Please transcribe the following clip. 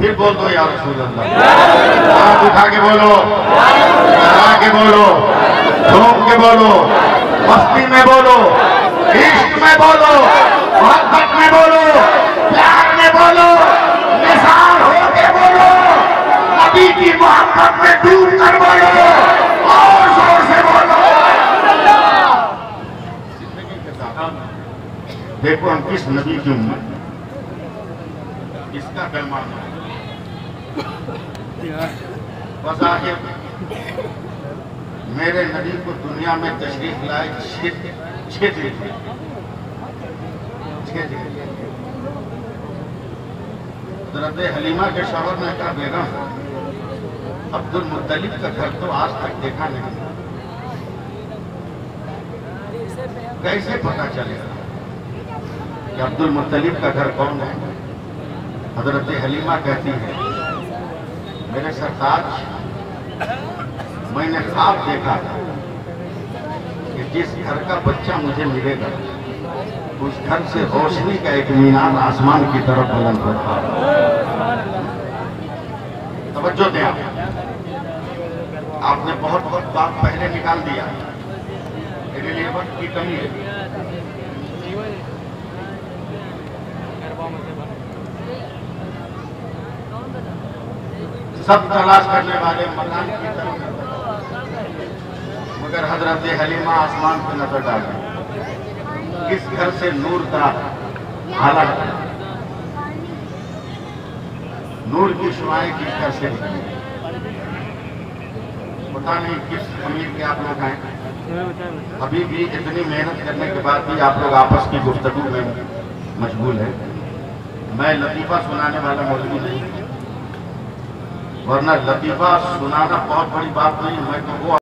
फिर बोल दो यार रसूल अल्लाह। हाथ उठा के बोलो। लगा के बोलो। झूम के बोलो। मस्ती में बोलो। इश्क में बोलो। मोहब्बत में बोलो। प्यार में बोलो। निसार हो के बोलो। नबी की मोहब्बत में डूब कर बोलो। और ज़ोर से बोलो। देखो हम किस नबी की उम्मत किसका कलमा बजाहिर मेरे नबी को दुनिया में तशरीफ़ लाए छह दिन दिन हज़रत हलीमा के शवर ने कहा बेगम अब्दुल मुत्तलिब का घर तो आज तक देखा नहीं। कैसे पता चलेगा कि अब्दुल मुत्तलिब का घर कौन है? हज़रत हलीमा कहती है, मेरे सरताज, मैंने ख्वाब देखा था कि जिस घर का बच्चा मुझे मिलेगा, उस घर से रोशनी का एक मीनार आसमान की तरफ़ बुलंद होता तवज्जो दें आप। आपने बहुत बहुत बात पहले निकाल दिया। मेरे लिए वक्त की कमी है। सब तलाश करने वाले मकान की तरफ़ मगर हज़रत हलीमा आसमान पर नज़र डाले किस घर से नूर का हालत नूर की शुआएँ किस घर से पता नहीं किस अमीर के आप लोग हैं अभी भी इतनी मेहनत करने के बाद भी आप लोग आपस की गुफ्तगू में मशगूल है। मैं लतीफा सुनाने वाला मौजूद नहीं वरना लतीफा सुनाना बहुत बड़ी बात नहीं मैं तो वो